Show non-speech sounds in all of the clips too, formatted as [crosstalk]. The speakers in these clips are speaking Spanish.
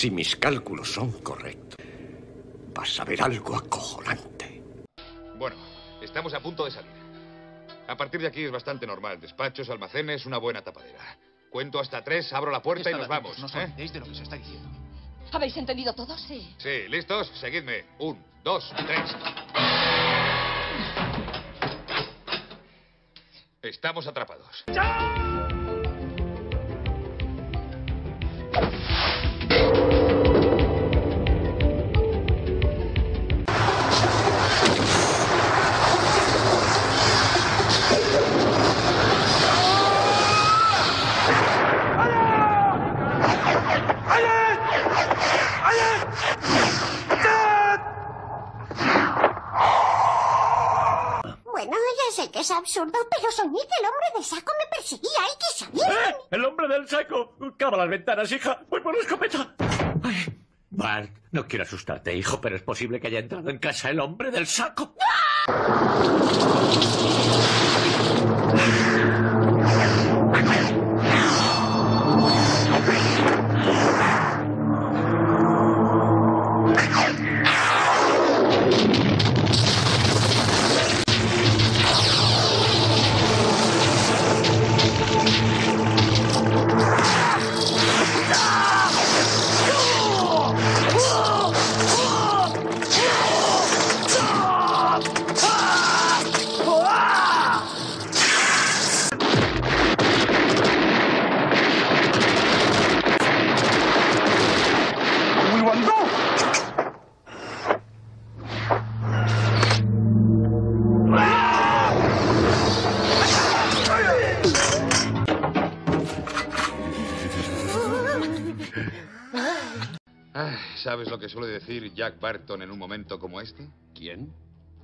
Si mis cálculos son correctos, vas a ver algo acojonante. Bueno, estamos a punto de salir. A partir de aquí es bastante normal. Despachos, almacenes, una buena tapadera. Cuento hasta tres, abro la puerta y nos vamos. No ¿eh? de lo que se está diciendo. ¿Habéis entendido todo? Sí. Sí, ¿listos? Seguidme. Un, dos, tres. Estamos atrapados. Ya sé que es absurdo, pero soñé que el hombre del saco me perseguía. Hay que salir. ¡El hombre del saco! ¡Cava las ventanas, hija! ¡Voy por la escopeta! Ay, Mark, no quiero asustarte, hijo, pero es posible que haya entrado en casa el hombre del saco. Ay, [laughs] Jack Barton en un momento como este? ¿Quién?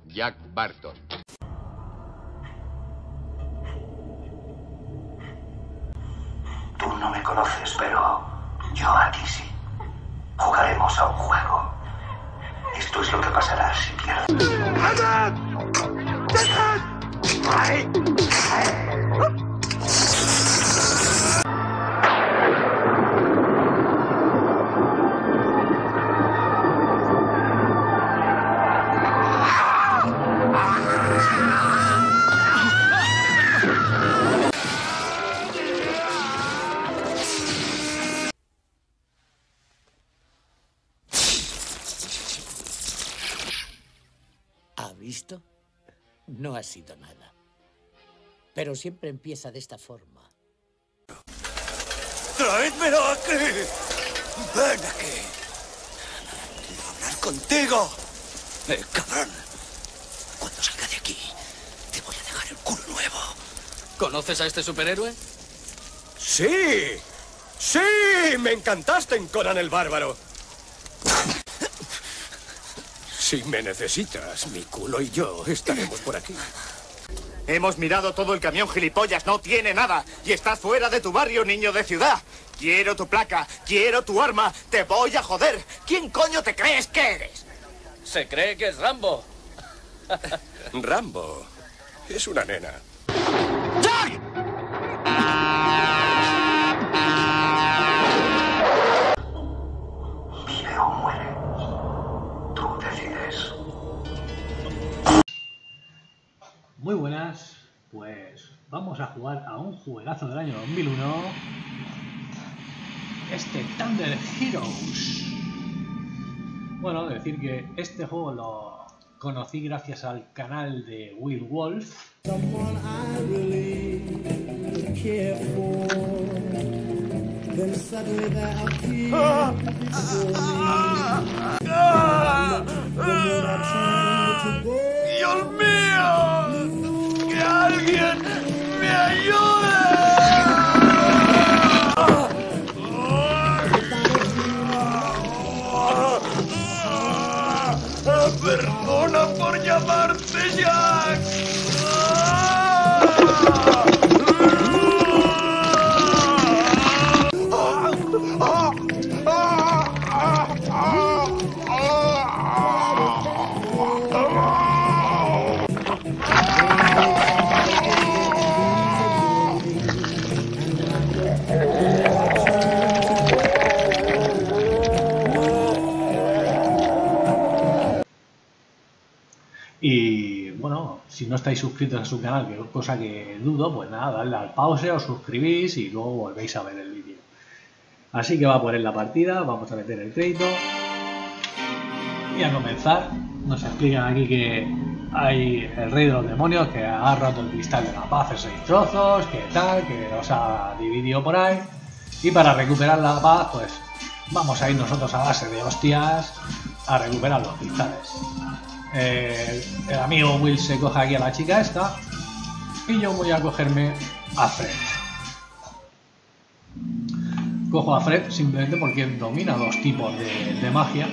Jack Barton. Tú no me conoces, pero yo a ti sí. Jugaremos a un juego. Esto es lo que pasará si pierdes. No ha sido nada. Pero siempre empieza de esta forma. ¡Traédmelo aquí! ¡Ven aquí! ¡Quiero hablar contigo! ¡Eh, cabrón! Cuando salga de aquí, te voy a dejar el culo nuevo. ¿Conoces a este superhéroe? ¡Sí! ¡Sí! ¡Me encantaste en Conan el Bárbaro! Si me necesitas, mi culo y yo estaremos por aquí. Hemos mirado todo el camión, gilipollas, no tiene nada. Y estás fuera de tu barrio, niño de ciudad. Quiero tu placa, quiero tu arma, te voy a joder. ¿Quién coño te crees que eres? Se cree que es Rambo. [laughs] Rambo es una nena. Vive Muy buenas, pues vamos a jugar a un juegazo del año 2001, este Thunder Heroes. Bueno, decir que este juego lo conocí gracias al canal de Will Wolf. ¡Dios mío! ¡Que alguien me ayude! Perdona por llamarte Jack. Si no estáis suscritos a su canal, que cosa que dudo, pues nada, dadle al pause, os suscribís y luego volvéis a ver el vídeo. Así que va a poner la partida, vamos a meter el crédito y a comenzar. Nos explican aquí que hay el rey de los demonios que ha roto el cristal de la paz en seis trozos, que tal, que los ha dividido por ahí. Y para recuperar la paz, pues vamos a ir nosotros a base de hostias a recuperar los cristales. El amigo Will se coge aquí a la chica esta y yo voy a cogerme a Fred. Cojo a Fred simplemente porque domina dos tipos de, magia.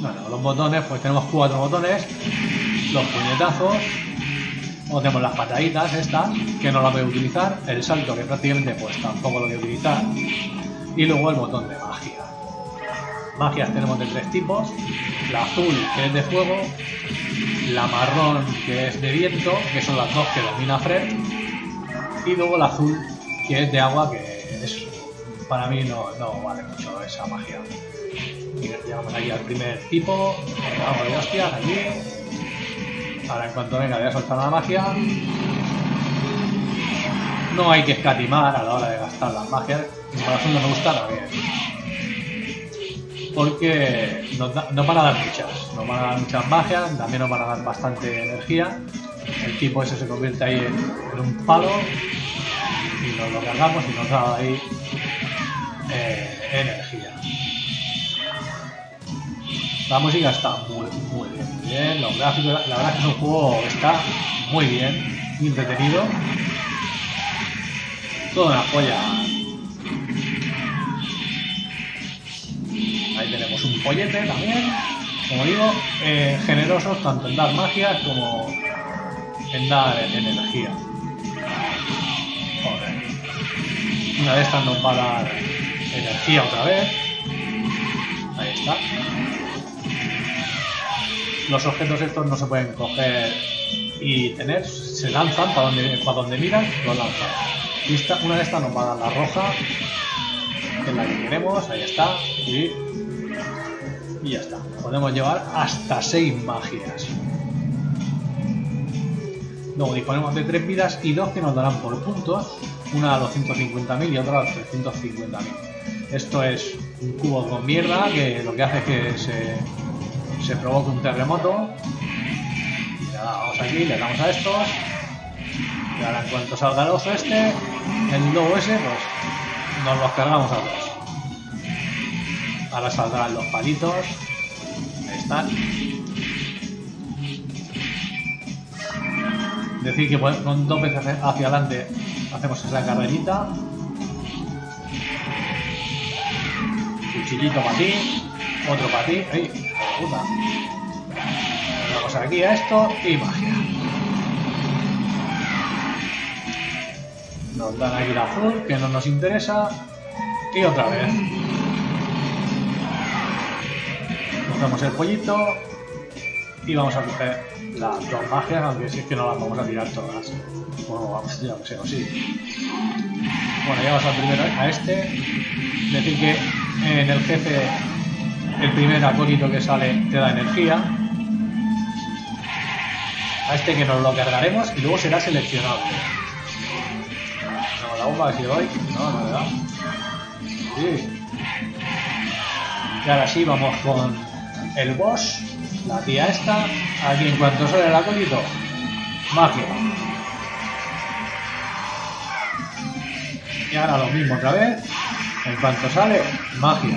Bueno, los botones, pues tenemos cuatro botones, los puñetazos, o tenemos las pataditas estas, que no las voy a utilizar, el salto que prácticamente pues tampoco lo voy a utilizar, y luego el botón de magia. Magias tenemos de tres tipos, la azul que es de fuego, la marrón que es de viento, que son las dos que domina Fred, y luego la azul que es de agua, que es, para mí no, no vale mucho esa magia. Y llegamos aquí al primer tipo, vamos de hostias aquí. Ahora en cuanto venga voy a soltar la magia. No hay que escatimar a la hora de gastar las magias. Mi corazón no me gusta también. Porque nos, van a dar muchas. Nos van a dar muchas magias, también nos van a dar bastante energía. El tipo ese se convierte ahí en, un palo y nos lo cargamos y nos da ahí eh, energía. La música está muy, muy bien, bien. Los gráficos, la verdad es que es un juego está muy bien, entretenido. Toda una joya. Tenemos un pollete también. Como digo, eh, generosos tanto en dar magias como en dar energía. Una de estas nos va a dar energía otra vez. Ahí está. Los objetos estos no se pueden coger y tener, se lanzan para donde, para donde miran, los lanzan. una de estas nos va a dar la roja, que es la que queremos, ahí está, y, y ya está. Podemos llevar hasta 6 magias. Luego disponemos de 3 vidas y dos que nos darán por puntos, una a 250.000 y otra a 350.000. Esto es un cubo con mierda que lo que hace es que se, se provoque un terremoto. Y nada, vamos aquí, le damos a estos. Y ahora en cuanto salga el oso este, el lobo ese, pues nos los cargamos a todos. Ahora saldrán los palitos. Ahí están. Decir que con dos veces hacia adelante hacemos esa carrerita. Cuchillito para ti, otro para ti. ¡Ey! Puta. Vamos aquí a esto y magia. Nos dan aquí la azul, que no nos interesa. Y otra vez. Cogemos el pollito y vamos a coger las dos magias, aunque si es que no las vamos a tirar todas. Bueno, vamos, ya lo sé, o sí. Bueno, ya vamos al primero, a este. Decir que en el jefe, el primer acólito que sale te da energía. A este que nos lo cargaremos y luego será seleccionable. No, la bomba si. No, no. Sí. Y ahora sí, vamos con el boss, la tía esta. Aquí en cuanto sale el acólito, magia. Y ahora lo mismo otra vez. En cuanto sale, magia.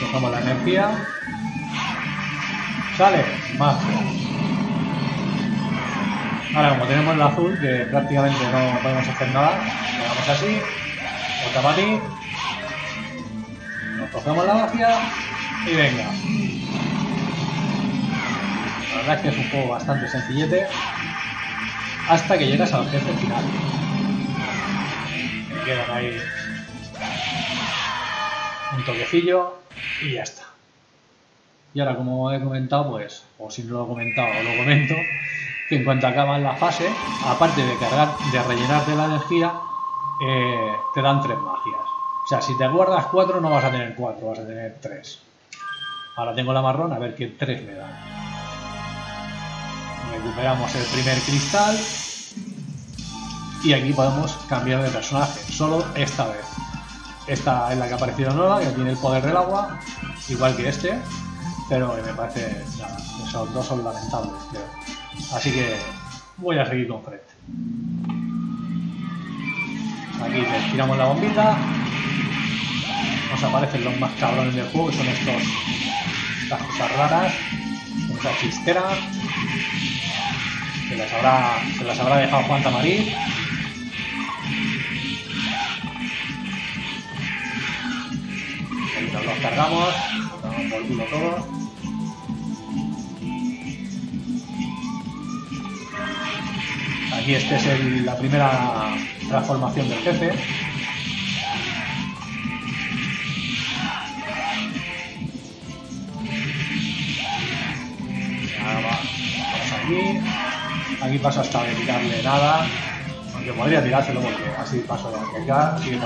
Cogemos la energía. Sale, magia. Ahora como tenemos el azul, que prácticamente no podemos hacer nada, lo así. Otra. Nos cogemos la magia y venga. La verdad es que es un juego bastante sencillete hasta que llegas al jefe final quedan ahí un toquecillo y ya está. Y ahora, como he comentado, pues, o si no lo he comentado, lo comento, que en cuanto acabas la fase, aparte de cargar, de rellenarte la energía, eh, te dan tres magias. O sea, si te guardas cuatro, no vas a tener cuatro, vas a tener tres. Ahora tengo la marrón, a ver qué tres me dan. Recuperamos el primer cristal. Y aquí podemos cambiar de personaje, solo esta vez. Esta es la que ha aparecido nueva, que tiene el poder del agua, igual que este, pero me parece, nada, esos dos son lamentables, creo. Así que voy a seguir con Fred. Aquí le tiramos la bombita. Nos aparecen los más cabrones del juego, que son estos, estas cosas raras, esta chistera. Se las habrá, se las habrá dejado Juan Tamarín. Ahí nos los cargamos, damos por culo todo. Aquí este es la primera transformación del jefe. Aquí paso hasta de tirarle nada. Aunque podría tirárselo porque así paso de arriesgar. Sigue.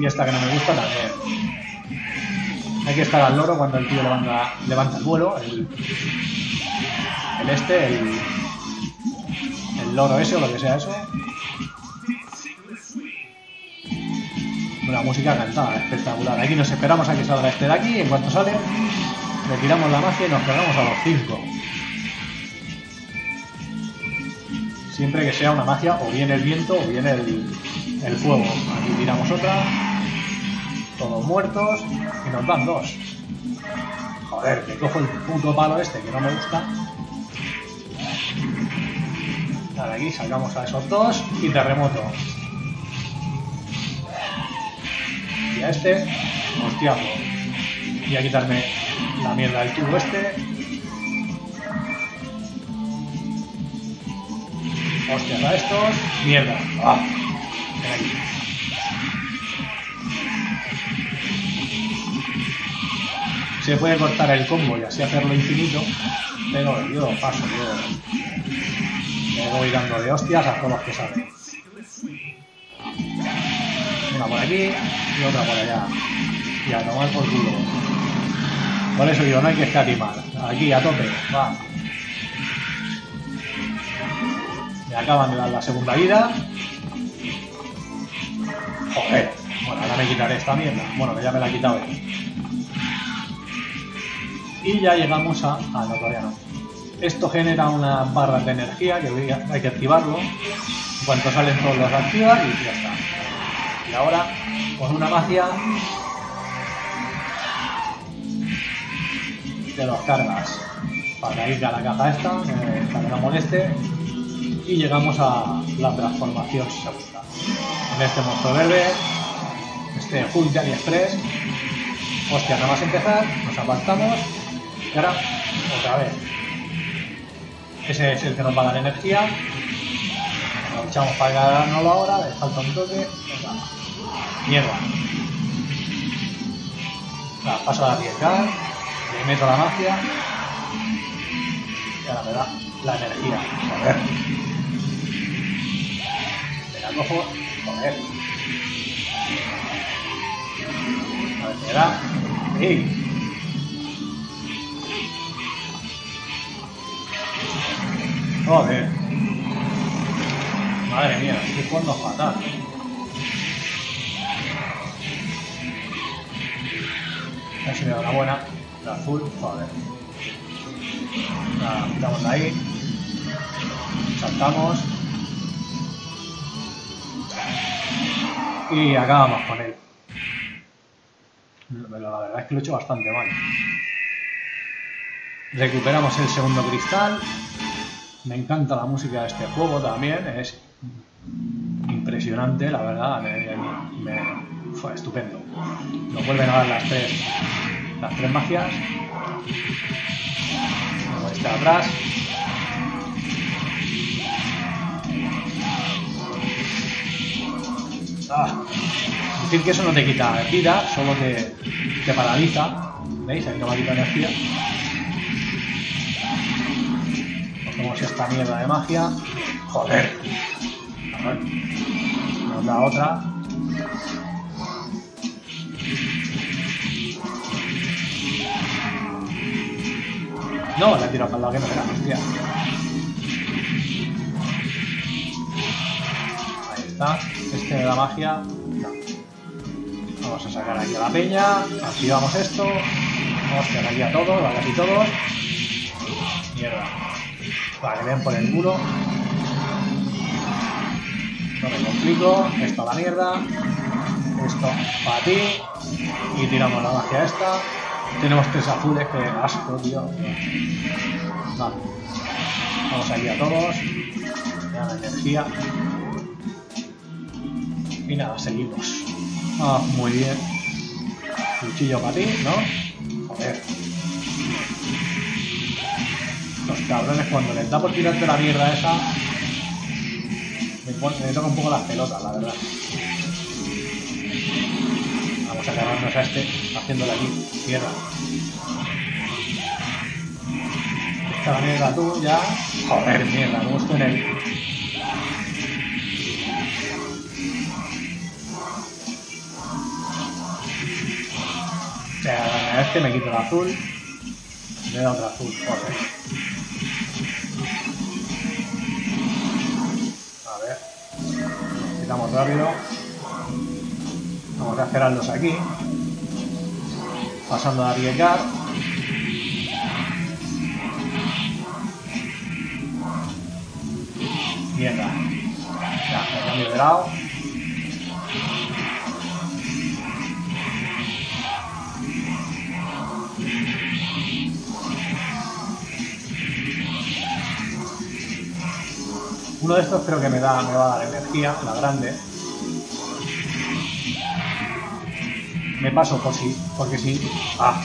Y esta que no me gusta también. Hay que estar al loro cuando el tío levanta, levanta el vuelo. El, el este, el, el loro ese o lo que sea eso. Una música cantada, espectacular. Aquí nos esperamos a que salga este de aquí. En cuanto sale, le tiramos la magia y nos pegamos a los cinco. Siempre que sea una magia, o bien el viento o bien el, el fuego. Aquí tiramos otra. Todos muertos. Y nos dan dos. Joder, que cojo el puto palo este que no me gusta. Nada, aquí sacamos a esos dos y terremoto. Y a este, hostiazo. Y a quitarme la mierda del tubo este. Hostias a estos. Mierda. Ah, aquí. Se puede cortar el combo y así hacerlo infinito, pero yo paso, yo me voy dando de hostias a todos los que salen. Una por aquí y otra por allá. Y a tomar por culo. Por eso digo, no hay que escatimar. Aquí, a tope, va. Me acaban de dar la segunda vida. Joder. Bueno, ahora me quitaré esta mierda. Bueno, que ya me la he quitado. Y ya llegamos a... Ah, no, todavía no. Esto genera unas barras de energía que hay que activarlo. En cuanto salen todos los activas y ya está. Y ahora, con una magia, te los cargas para ir a la caja esta, eh, para que no moleste. Y llegamos a la transformación segunda. En este monstruo verde, este Hulk de AliExpress. Hostia, nada más empezar, nos apartamos. Y ahora, otra vez. Ese es el que nos va a dar energía. Lo echamos para ganárnoslo ahora, le falta un toque. Mierda. Va, paso a arriesgar. Meto la magia. Y ahora me da la energía. Joder. Me la cojo. Joder. A ver, me da. ¡Ey! Joder. Madre mía, estoy jugando fatal. A ver si me da una buena. La azul, joder. La quitamos de ahí. Saltamos. Y acabamos con él. La verdad es que lo he hecho bastante mal. Recuperamos el segundo cristal. Me encanta la música de este juego también, es impresionante, la verdad, me- fue estupendo. Nos vuelven a dar las tres, las tres magias. Este de atrás. Ah, decir que eso no te quita vida, solo te, te paraliza. ¿Veis? Ahí no me ha quitado energía. Cogemos esta mierda de magia. Joder. A ver. Nos da otra. No, he tirado al lado que no era, hostia. Ahí está. Este de la magia. No. Vamos a sacar aquí a la peña. Activamos esto. Vamos a aquí a todos, a casi todos. Mierda. Para que den por el culo. No me complico. Esto a la mierda. Esto para ti. Y tiramos la magia esta. Tenemos tres azules, que asco, tío. Vale. Vamos aquí a todos. Ya la energía. Y nada, seguimos. Ah, muy bien. Cuchillo para ti, ¿no? Joder. Los cabrones cuando les da por tirarte la mierda esa. Me, me toca un poco las pelotas, la verdad. Vamos a cargarnos a este haciéndole aquí mierda. Esta mierda tú ya. Joder, mierda, no estoy en el. O sea, a este me quito el azul. Me da otro azul, joder. A ver. Quitamos rápido. Vamos a esperarlos aquí. Pasando a arriesgar. Mierda. Ya, me cambio de lado. Uno de estos creo que me da, me va a dar energía, la grande. Me paso por si, porque si. Ah.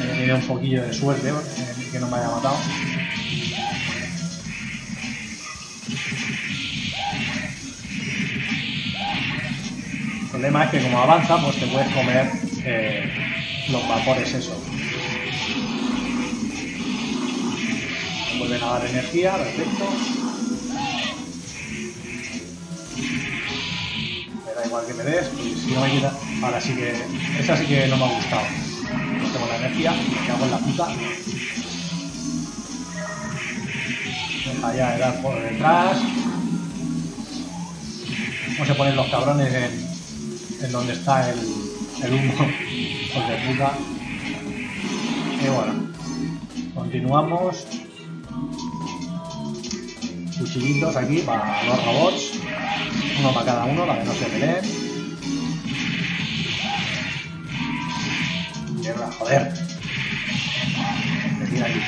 He tenido un poquillo de suerte que no me haya matado. El problema es que como avanza, pues te puedes comer eh, los vapores eso. Me Vuelven a dar energía, perfecto. Igual que me des, porque si no me quita. Ahora sí que. Esa sí que no me ha gustado. No tengo la energía, me cago en la puta. Deja ya dar por detrás. ¿Cómo se ponen los cabrones en, en donde está el, el humo? [laughs] Pues de puta. Y bueno. Continuamos. Cuchillitos aquí para los robots. Uno para cada uno, para que no se peleen. Mierda, joder. Aquí.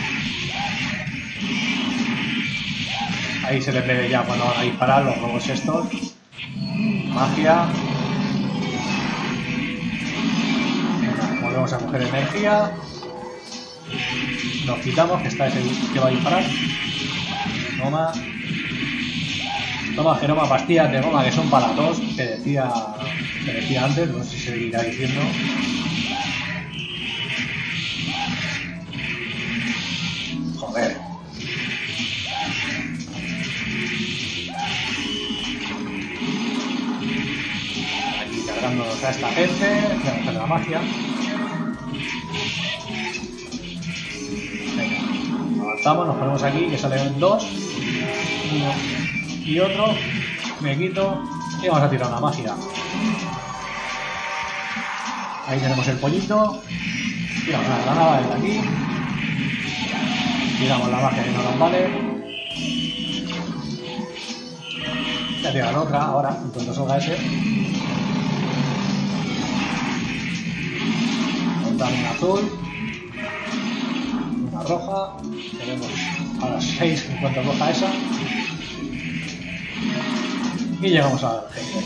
Ahí se les ve ya cuando van a disparar los robots estos. Magia. Volvemos a coger energía. Nos quitamos, que está ese que va a disparar. Toma. Toma, Genoma, pastillas de goma que son para tos, que decía, que decía antes, no sé si seguirá diciendo. Joder. Aquí cargándonos a esta gente, a coger la magia. Venga, avanzamos, nos ponemos aquí, que salen dos. Uno y otro. Me quito y vamos a tirar una magia. Ahí tenemos el pollito. Tiramos la granada desde aquí. Tiramos la magia que no nos vale. Voy a tirar otra ahora, en cuanto salga ese. Una azul. Una roja. Tenemos a las 6 en cuanto coja esa. Y llegamos al jefe.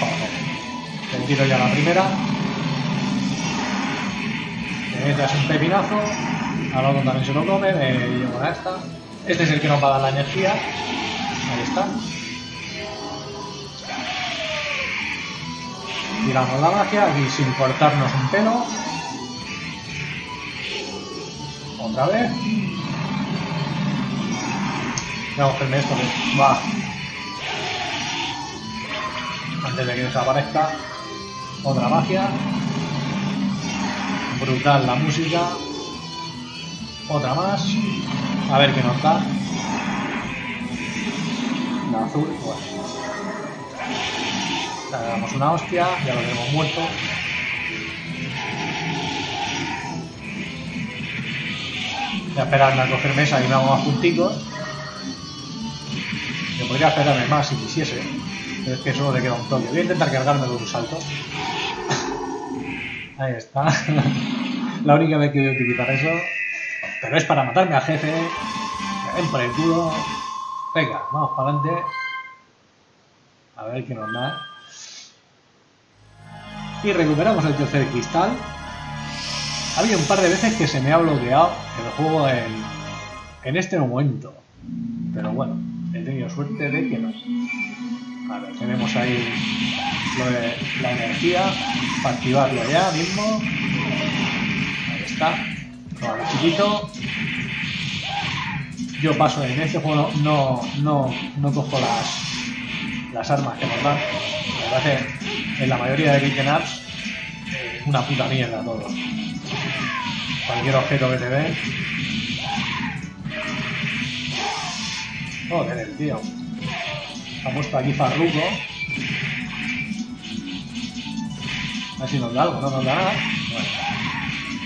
Joder. Te tiro ya la primera. Te metes un pepinazo. Al otro también se lo come. Me llevo a esta. Este es el que nos va a dar la energía. Ahí está. Tiramos la magia aquí sin cortarnos un pelo. Otra vez. Voy a cogerme esto que va. Antes de que desaparezca. Otra magia. Brutal la música. Otra más. A ver qué nos da. La azul, bueno. Le damos una hostia, ya lo tenemos muerto. Voy a esperarme a coger mesa y me hago más punticos. Yo podría esperarme más si quisiese, es que solo le queda un toque. Voy a intentar cargarme de un salto. Ahí está. La única vez que voy a utilizar eso. Pero es para matarme al jefe. Ven. Venga, vamos para adelante. A ver qué nos da. Y recuperamos el tercer cristal. Ha habido un par de veces que se me ha bloqueado el juego en, en este momento. Pero bueno, he tenido suerte de que no. Tenemos ahí la energía para activarlo ya mismo. Ahí está. Chiquito. Yo paso en este juego, no, no, no cojo las, las armas que nos dan. La verdad que en la mayoría de beat'em ups, eh, una puta mierda todo. Cualquier objeto que te den. Joder, el tío. Ha puesto aquí Farruko. A ver si nos da algo, no nos da nada. Bueno.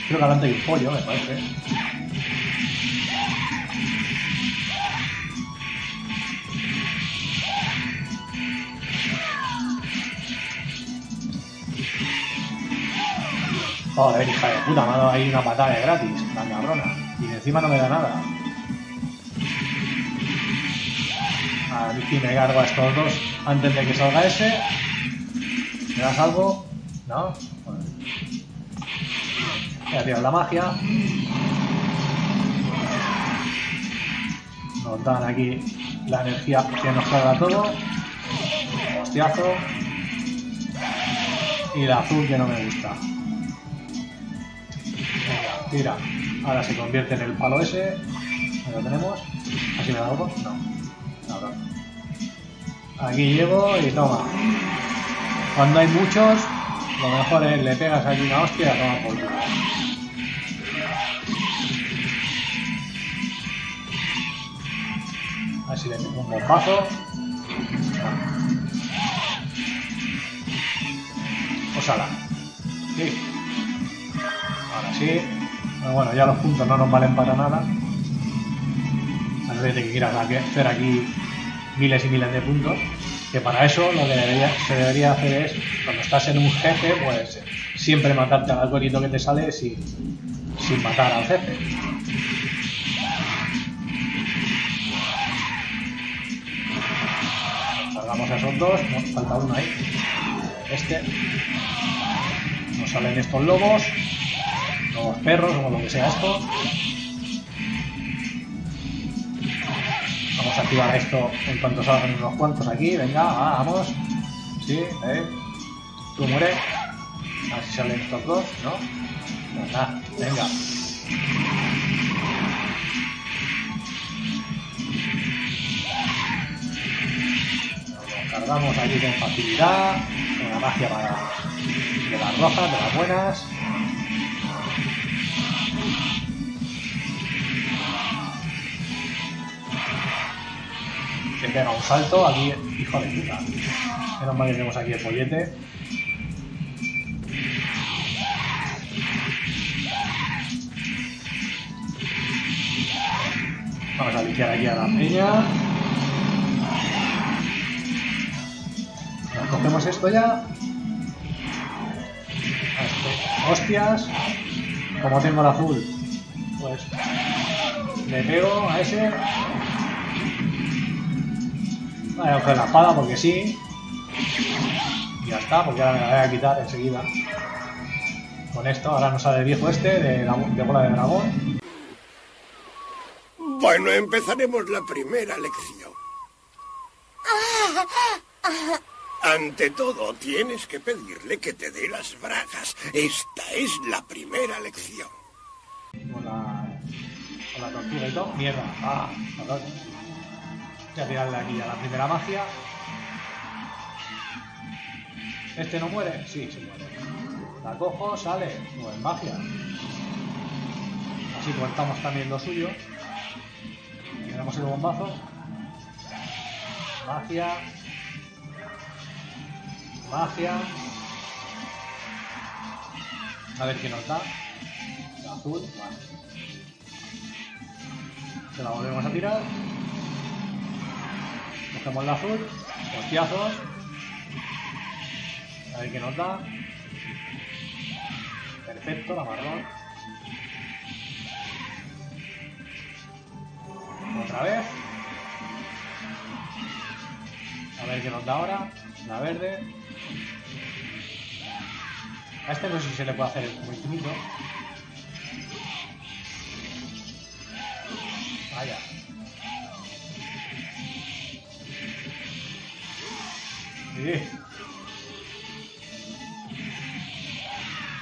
Creo que adelante hay un pollo, me parece. Joder, hija de puta, me ha dado ahí una patada de gratis, la cabrona. Y encima no me da nada. A me cargo a estos dos antes de que salga ese. ¿Me das algo? ¿No? Joder. Voy a tirar la magia. Nos dan aquí la energía que nos carga todo. Hostiazo. Y la azul que no me gusta. Venga, tira. Ahora se convierte en el palo ese. Ahí lo tenemos. ¿Así me da algo? No. No. Aquí llego y toma. Cuando hay muchos, lo mejor es le pegas aquí una hostia y a tomar por culo. Así le pongo un bombazo. Osala. Sí. Ahora sí. Bueno, ya los puntos no nos valen para nada. A no ser de que quieras hacer aquí miles y miles de puntos. Que para eso lo que se debería hacer es, cuando estás en un jefe, pues siempre matarte al algoritmo que te sale sin, matar al jefe. Salgamos a esos dos, falta uno ahí. Este. Nos salen estos lobos, lobos perros o lo que sea esto. Vamos a activar esto en cuanto salgan unos cuantos aquí. Venga, va, vamos. Sí, eh. Tú muere. A ver si salen estos dos, ¿no? Venga, venga. Cargamos aquí con facilidad. Con la magia para de las rojas, de las buenas. Se pega un salto aquí, hijo de puta. Menos mal que tenemos aquí el follete. Vamos a limpiar aquí a la peña. Cogemos esto ya. Esto. Hostias. Como tengo el azul, pues le pego a ese. Voy a coger la espada porque sí. Y ya está, porque ahora me la voy a quitar enseguida. Con esto, ahora nos sale el viejo este de, la, de bola de dragón. Bueno, empezaremos la primera lección. Ante todo, tienes que pedirle que te dé las bragas. Esta es la primera lección. Con la, con la tortuga y todo. Mierda. Ah. Voy a tirarle aquí a la primera magia. ¿Este no muere? Sí, se muere. La cojo, sale. Pues magia. Así cortamos también lo suyo. Tenemos el bombazo. Magia. Magia. A ver qué nos da. Azul. Se la volvemos a tirar. Cogemos la azul. Hostiazos. A ver qué nos da. Perfecto, la marrón. Otra vez. A ver qué nos da ahora. La verde. A este no sé si se le puede hacer el cubo. Vaya.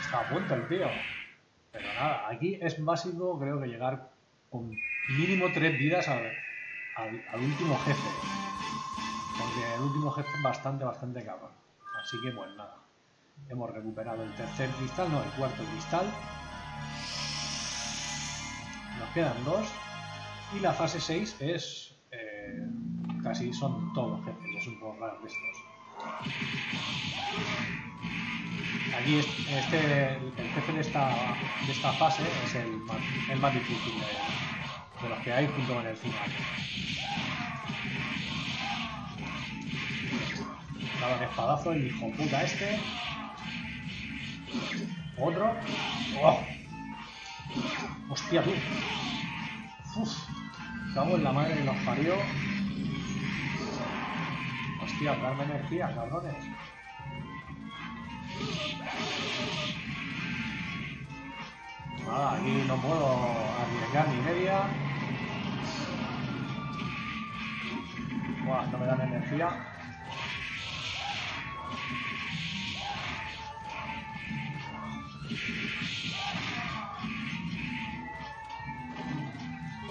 Está a punto el tío. Pero nada, aquí es básico creo que llegar con mínimo tres vidas al, último jefe. Porque el último jefe es bastante, bastante cabrón. Así que pues nada. Hemos recuperado el tercer cristal, no, el cuarto cristal. Nos quedan dos. Y la fase 6 es... eh, casi son todos jefes, es un poco raro estos. Aquí es- este, el jefe de esta, de esta fase es el más, el más difícil de, de los que hay junto con el final. Dado un espadazo el hijo puta este. Otro. ¡Oh! Hostia tú. Uf. Cago en la madre que nos parió. Hostia, darme energía, cabrones. Nada, aquí no puedo arriesgar ni media. Buah, no me dan energía.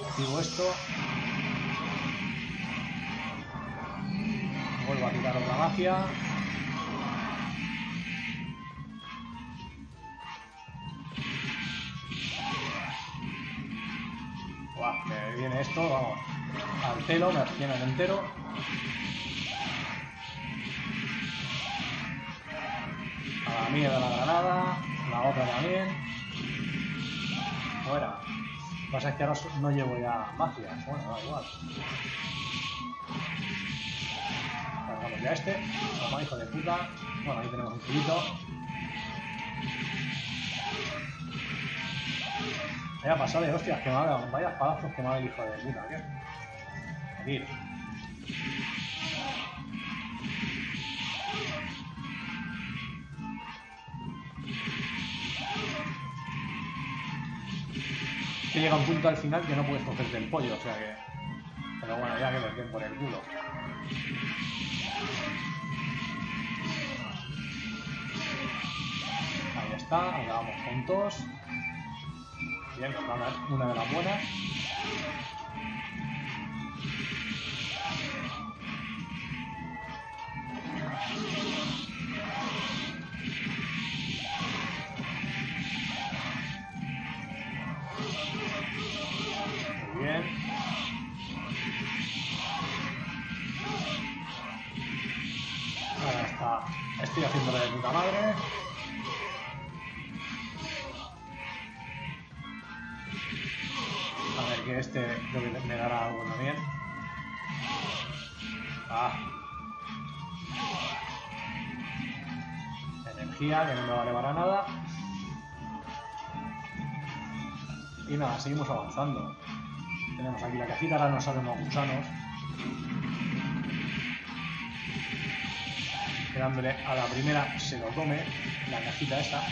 Activo esto. Vuelvo a tirar otra magia. Buah, me viene esto, vamos. Al pelo, me retiene el entero. A la mía de la granada. La otra también. Fuera. Lo que pasa es que ahora no llevo ya magia. Bueno, da igual. Ya este. Toma, hijo de puta. Bueno, ahí tenemos un filito. Vaya pasada de hostias que me. Vaya espadazos que me el hijo de puta, ¿qué? Aquí. Que llega un punto al final que no puedes cogerte el pollo, o sea que. Pero bueno, ya que me den por el culo. Ahí está, acabamos juntos. Bien, una de las buenas. Estoy haciéndole de puta madre. A ver que este creo que me dará algo también. Ah. Energía que no me vale para nada. Y nada, seguimos avanzando. Tenemos aquí la cajita, ahora nos salen unos gusanos. Quedándole a la primera se lo come, la cajita esta.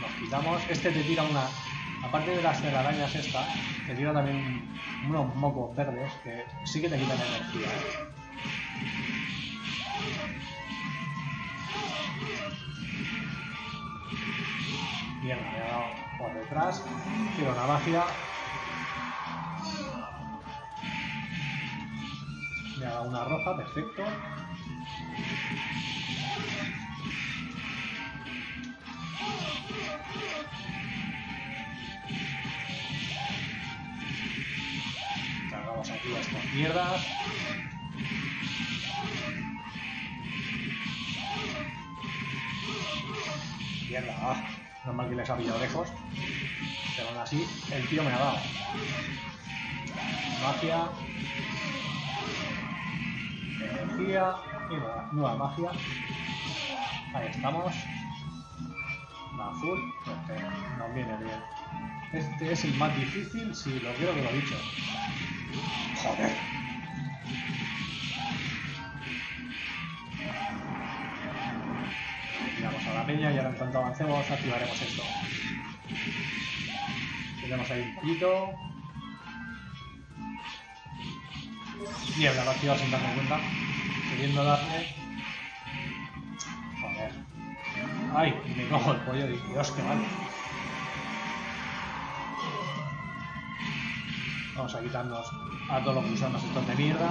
Nos quitamos. Este te tira una. Aparte de las telarañas esta, te tira también unos mocos verdes que sí que te quitan energía. ¿eh? Bien, me ha dado por detrás. Tiro una magia. Me ha dado una roja, perfecto. Cargamos aquí a estas mierdas. Mierda, ah, normal que les ha pillado lejos. Pero aún así, el tío me ha dado. Magia. Energía. Y nueva, magia. Ahí estamos. La azul. Nos viene bien. Este es el más difícil, sí, lo quiero que lo he dicho. Joder. Tiramos a la peña y ahora en cuanto avancemos activaremos esto. Tenemos ahí un poquito. Lo he activado sin darme cuenta. Queriendo darle. Joder. Ay, me cojo el pollo y Dios, qué mal. Vamos a quitarnos a todos los gusanos estos de mierda.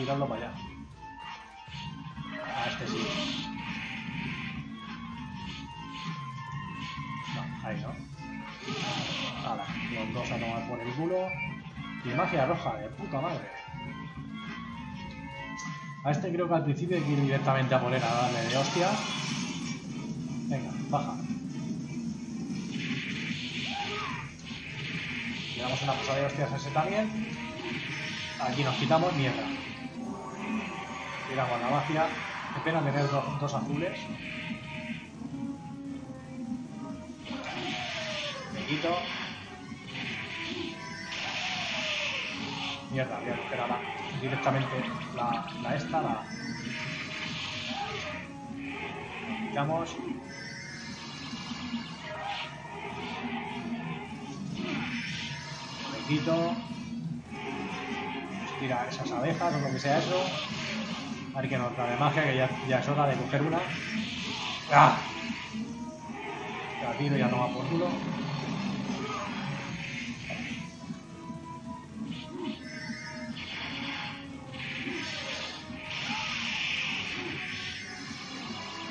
Tirarlo para allá. Ah, este sí. No, ahí no. Hala, los dos a tomar por el culo. Y magia roja, de puta madre. A este creo que al principio hay que ir directamente a poner a darle de hostia. Venga, baja. Le damos una pasada de hostias a ese también. Aquí nos quitamos mierda. Tiramos la magia. Qué pena tener dos, dos azules. Me quito. Mierda, voy a coger ahora directamente la, esta, la... Quitamos. Me quito. Esas abejas o lo que sea eso. A ver que nos da de magia, que ya, ya es hora de coger una. ¡Ah! La tiro ya toma por culo.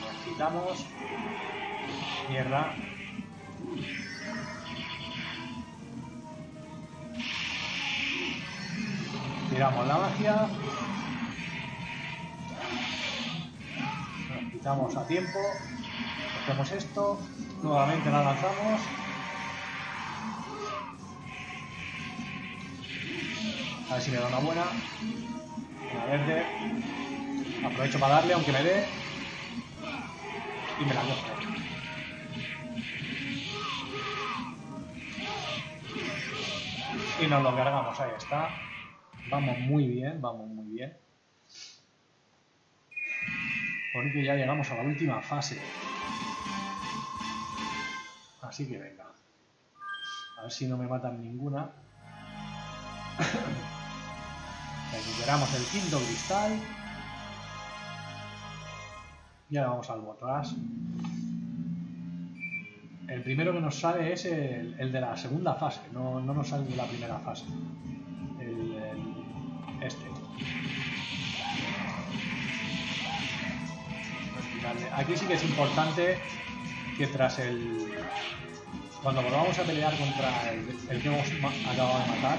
Nos quitamos. Mierda. Tiempo. Cogemos esto. Nuevamente la lanzamos. A ver si me da una buena. Una verde. Aprovecho para darle, aunque me dé. Y me la cojo. Y nos lo cargamos, ahí está. Vamos muy bien, vamos muy bien. Porque ya llegamos a la última fase. Así que venga. A ver si no me matan ninguna. [coughs] Recuperamos el quinto cristal. Y ahora vamos al botras. El primero que nos sale es el, de la segunda fase, no, no, nos sale de la primera fase. El, este. Aquí sí que es importante que tras el... Cuando volvamos a pelear contra el, que hemos acabado de matar,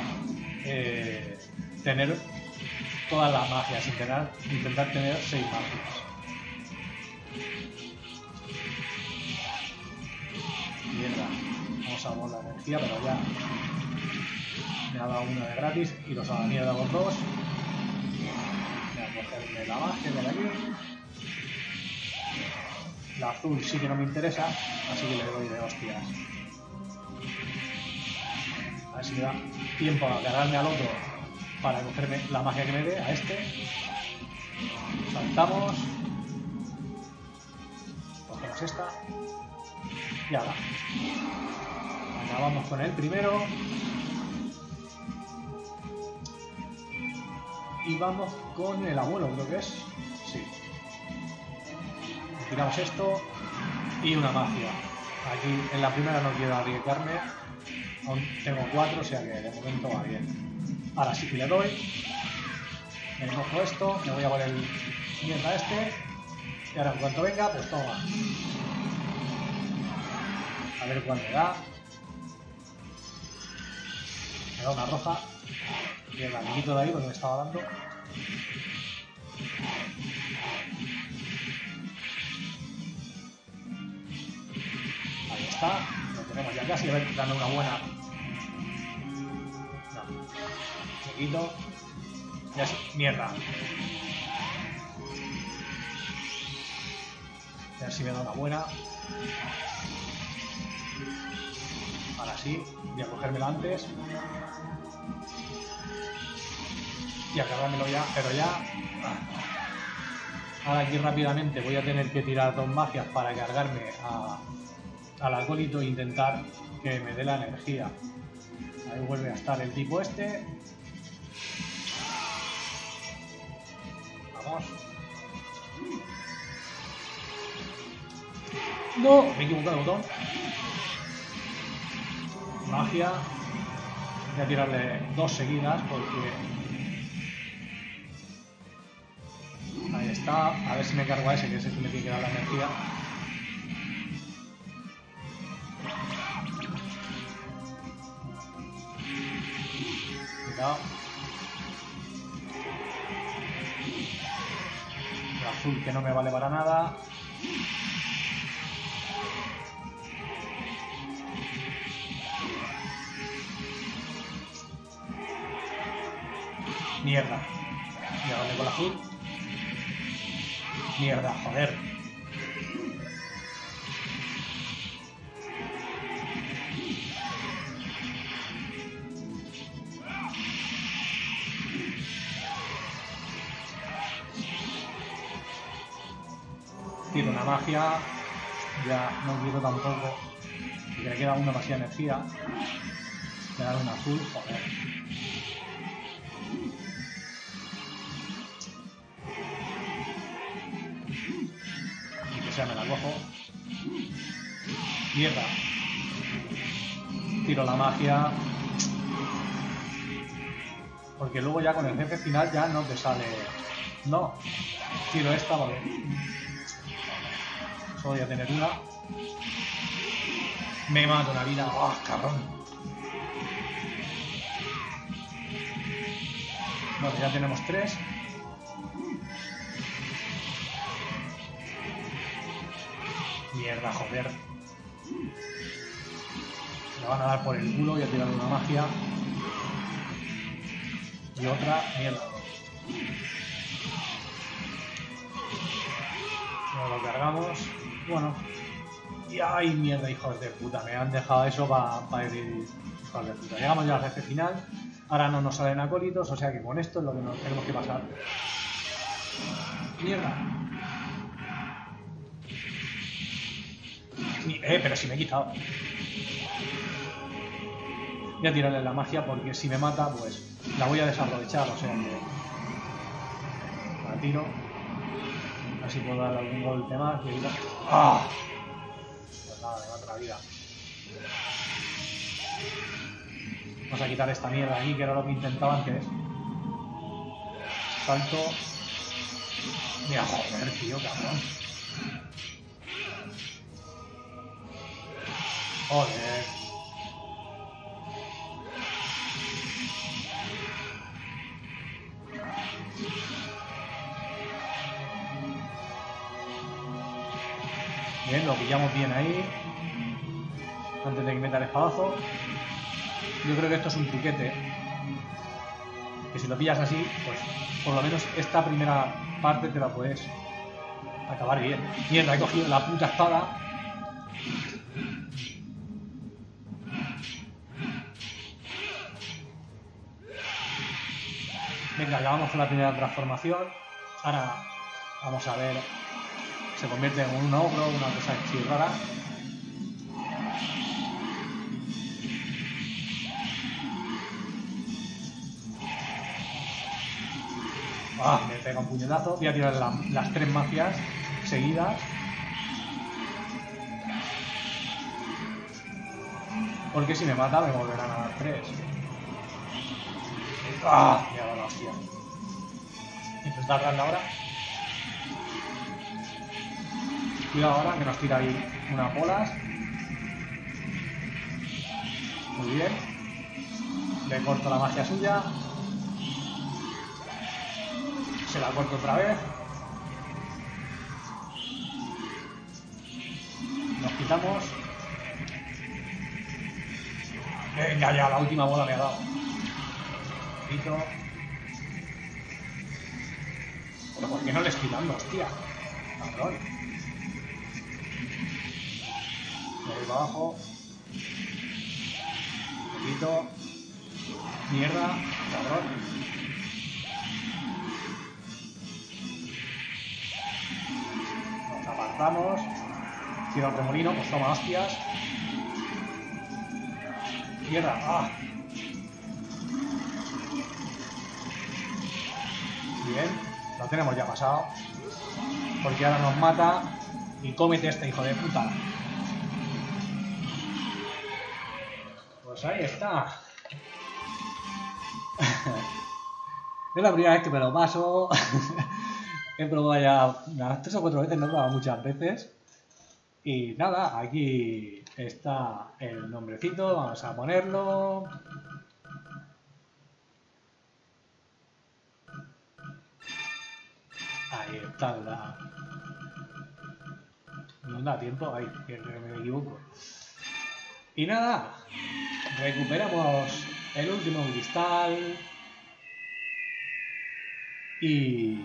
eh, tener todas las magias, intentar, intentar tener seis magias. Mierda, vamos a borrar la energía, pero ya me ha dado una de gratis y los a la mierda los dos. Voy a cogerme la magia de aquí. La azul sí que no me interesa, así que le doy de hostias. A ver si me da tiempo a agarrarme al otro para cogerme la magia que me dé a este. Saltamos. Cogemos esta. Y ahora. Acabamos con el primero. Y vamos con el abuelo, creo que es. Tiramos esto y una magia. Aquí en la primera no quiero arriesgarme. Aún tengo cuatro, o sea que de momento va bien. Ahora sí que le doy. Me cojo esto, me voy a por el mierda este. Y ahora en cuanto venga, pues toma. A ver cuál me da. Me da una roja. Y el amiguito de ahí donde me estaba dando. Lo tenemos ya casi. A ver, dando una buena. No. Chiquito. Ya sí. Mierda. A ver si me da una buena. Ahora sí, voy a cogérmelo antes. Y acabármelo ya, pero ya. Ahora aquí rápidamente voy a tener que tirar dos magias para cargarme a, al acólito e intentar que me dé la energía. Ahí vuelve a estar el tipo este. Vamos. No, me he equivocado de botón. Magia. Voy a tirarle dos seguidas porque... Ahí está. A ver si me cargo a ese, que es el que me tiene que dar la energía. El azul que no me vale para nada. Mierda. Y ahora con la azul. Mierda, joder. Magia. Ya no quiero tampoco. Porque le queda una demasiada energía. Le dar un azul, joder. Y que sea me la cojo. Mierda. Tiro la magia. Porque luego ya con el jefe final ya no te sale. No. Tiro esta, vale. Solo voy a tener una. Me mato una vida. ¡Ah, cabrón! Vale, ya tenemos tres. Mierda, joder. Me van a dar por el culo, voy a tirar una magia. Y otra, mierda. Nos lo cargamos. Bueno. Y ay, mierda, hijos de puta. Me han dejado eso para pa ir. Hijos de puta. Llegamos ya al jefe final. Ahora no nos salen acólitos, o sea que con esto es lo que nos tenemos que pasar. Mierda. Eh, pero si me he quitado. Voy a tirarle la magia porque si me mata, pues la voy a desaprovechar, o sea que. La tiro. Ver si puedo dar algún golpe más. y ¡Ah! Pues nada, me otra vida. Vamos a quitar esta mierda aquí, que era lo que intentaba antes. Salto. Mira, joder, tío, cabrón. Joder. Bien, lo pillamos bien ahí. Antes de que meta el espadazo. Yo creo que esto es un truquete. Que si lo pillas así, pues por lo menos esta primera parte te la puedes acabar bien. Mierda, he cogido la puta espada. Venga, ya vamos con la primera transformación. Ahora vamos a ver. Se convierte en un ogro, una cosa así. Ah, me pega un puñetazo. Voy a tirar la- las tres magias seguidas. Porque si me mata me volverán a dar tres. ¡Ah! Me ha dado la hostia. Intentar darle ahora. Cuidado ahora que nos tira ahí una bolas. Muy bien. Le corto la magia suya. Se la corto otra vez. Nos quitamos. Venga ya, la última bola me ha dado. Quito. Pero ¿por qué no le estoy dando, hostia? Cabrón. Me voy para abajo. Quito. Mierda, cabrón. Nos apartamos. Tiro el remolino, pues toma hostias. Mierda, ah. Bien, lo tenemos ya pasado. Porque ahora nos mata y cómete este hijo de puta. Pues ahí está. [laughs] es la primera vez que me lo paso. [laughs] He probado ya unas tres o cuatro veces, no he probado muchas veces. Y nada, aquí está el nombrecito, vamos a ponerlo. Ahí está la... No da tiempo, ahí, que me equivoco. Y nada, recuperamos el último cristal. Y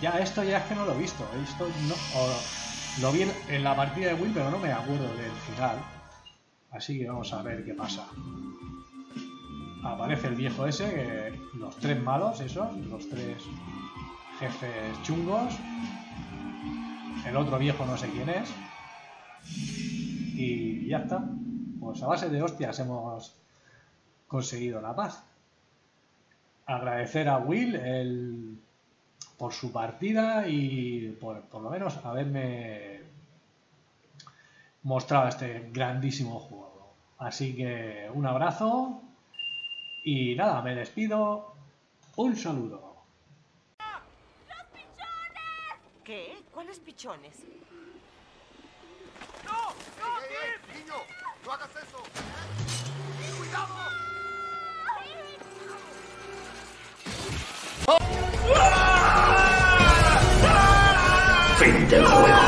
ya esto ya es que no lo he visto. Esto no, lo vi en, la partida de Wii, pero no me acuerdo del final. Así que vamos a ver qué pasa. Aparece el viejo ese, los tres malos, esos, los tres jefes chungos. El otro viejo no sé quién es. Y ya está. Pues a base de hostias hemos conseguido la paz. Agradecer a Will el, por su partida y por, por lo menos haberme mostrado este grandísimo juego. Así que un abrazo y nada, me despido. Un saludo. ¿Qué? ¿Cuáles pichones? ¡No! ¡No! ¡Niño! ¡No hagas eso! ¡Cuidado! Fin del juego.